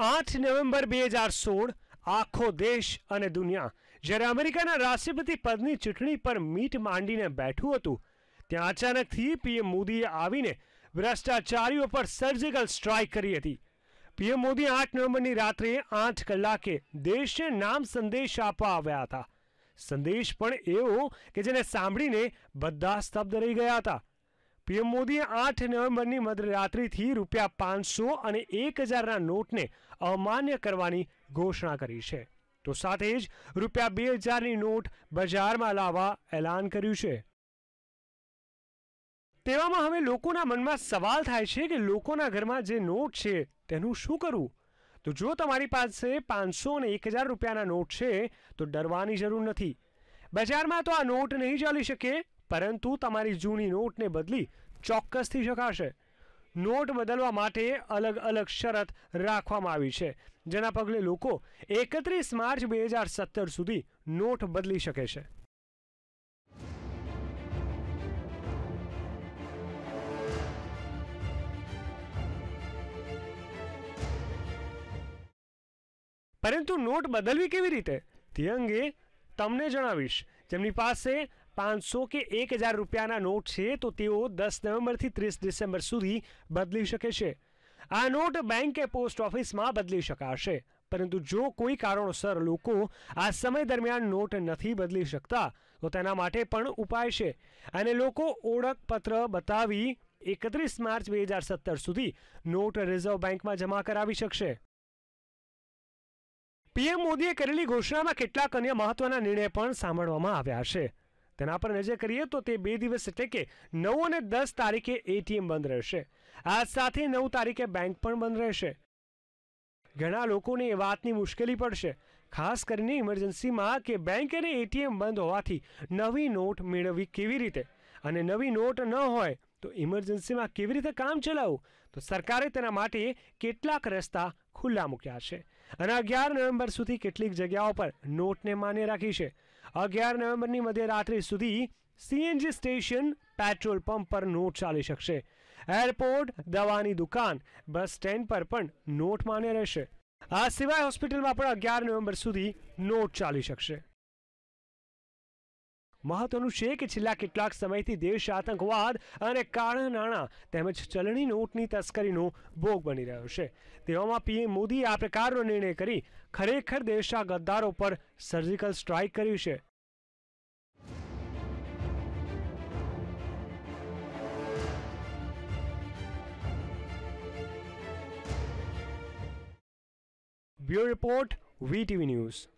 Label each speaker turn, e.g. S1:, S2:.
S1: આઠ નવેમ્બર બે હજાર સોળ, આખો દેશ અને દુનિયા. જ્યારે અમેરિકાના રાષ્ટ્રપતિ પદની ચૂંટણી પર મીટ માંડીને બેઠું હતું, ત્યાં અચાનકથી પીએમ મોદીએ આવીને ભ્રષ્ટાચારીઓ પર સર્જિકલ સ્ટ્રાઇક કરી હતી. પીએમ મોદી આઠ નવેમ્બરની રાત્રે આઠ કલાકે દેશને નામ સંદેશ આપવા આવ્યા હતા. સંદેશ પણ એવો કે જેને સાંભળીને બધા સ્તબ્ધ રહી ગયા હતા. પીએમ મોદીએ આઠ નવેમ્બરની મધરાત્રિથી રૂપિયા પાંચસો અને એક હજારના નોટને અમાન્ય કરવાની ઘોષણા કરી છે. તો સાથે જ રૂપિયા બે હજારની નોટ બજારમાં લાવવા એલાન કર્યું છે. તેવામાં હવે લોકોના મનમાં સવાલ થાય છે કે લોકોના ઘરમાં જે નોટ છે તેનું શું કરવું? તો જો તમારી પાસે પાંચસો અને એક હજાર રૂપિયાના નોટ છે, તો ડરવાની જરૂર નથી. બજારમાં તો આ નોટ નહીં ચાલી શકે. પરંતુ તમારી જૂની નોટને બદલી ચોક્કસથી શકાશે નોટ બદલવા માટે અલગ અલગ શરત રાખવામાં આવી છે, જેના પગલે લોકો એકત્રીસ માર્ચ બે હજાર સત્તર સુધી નોટ બદલી શકે છે. પરંતુ નોટ બદલવી કેવી રીતે? તે અંગે તમને જણાવીશ. જેમની પાસે પાંચસો કે એક હજાર રૂપિયાના નોટ છે, તો તેઓ દસ નવેમ્બરથી ત્રીસ ડિસેમ્બર સુધી બદલી શકે છે. આ નોટ બેંક કે પોસ્ટ ઓફિસમાં બદલી શકાશે. પરંતુ જો કોઈ કારણોસર લોકો આ સમય દરમિયાન નોટ નથી બદલી શકતા, તો તેના માટે પણ ઉપાય છે. અને લોકો ઓળખપત્ર બતાવી એકત્રીસ માર્ચ બે હજાર સત્તર સુધી નોટ રિઝર્વ બેંકમાં જમા કરાવી શકશે. પીએમ મોદીએ કરેલી ઘોષણામાં કેટલાક અન્ય મહત્વના નિર્ણય પણ સાંભળવામાં આવ્યા છે. તેના પર નજર કરીએ તો તે બે દિવસ એટલે કે નવ અને દસ તારીખે એટીએમ બંધ રહેશે. આ સાથે નવ તારીખે બેંક પણ બંધ રહેશે. ઘણા લોકોને એ વાતની મુશ્કેલી પડશે, ખાસ કરીને ઇમરજન્સીમાં કે બેંક અને એટીએમ બંધ હોવાથી નવી નોટ મેળવવી કેવી રીતે? અને નવી નોટ ન હોય તો ઇમરજન્સીમાં કેવી રીતે કામ ચલાવવું? તો સરકારે તેના માટે કેટલાક રસ્તા ખુલ્લા મૂક્યા છે. અને અગિયાર નવેમ્બર સુધી કેટલીક જગ્યાઓ પર નોટને માન્ય રાખી છે. અગિયાર નવેમ્બરની મધ્યરાત્રિ સુધી સીએનજી સ્ટેશન પેટ્રોલ પંપ પર નોટ ચાલી શકશે. એરપોર્ટ, દવાની દુકાન, બસ સ્ટેન્ડ પર પણ નોટ માન્ય રહેશે. આ સિવાય હોસ્પિટલમાં પણ અગિયાર નવેમ્બર સુધી નોટ ચાલી શકશે. મહત્વનું છે કે છેલ્લા કેટલાક સમયથી દેશ આતંકવાદ અને કાળા નાણાં તેમજ ચલણી નોટની તસ્કરીનો ભોગ બની રહ્યો છે. તેવામાં પીએમ મોદીએ આ પ્રકારનો નિર્ણય કરી ખરેખર દેશના ગદ્દારો પર સર્જિકલ સ્ટ્રાઇક કર્યું છે. Bureau report VTV news.